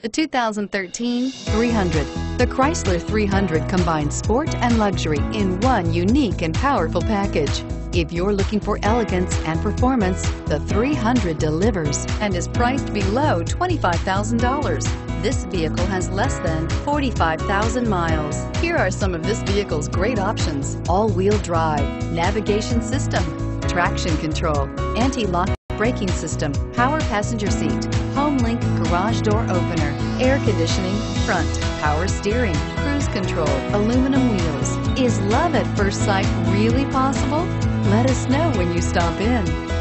The 2013 300. The Chrysler 300 combines sport and luxury in one unique and powerful package. If you're looking for elegance and performance, the 300 delivers and is priced below $25,000. This vehicle has less than 45,000 miles. Here are some of this vehicle's great options. All-wheel drive, navigation system, traction control, anti-lock braking system, power passenger seat, HomeLink garage door opener, air conditioning, front, power steering, cruise control, aluminum wheels. Is love at first sight really possible? Let us know when you stop in.